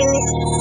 Bye.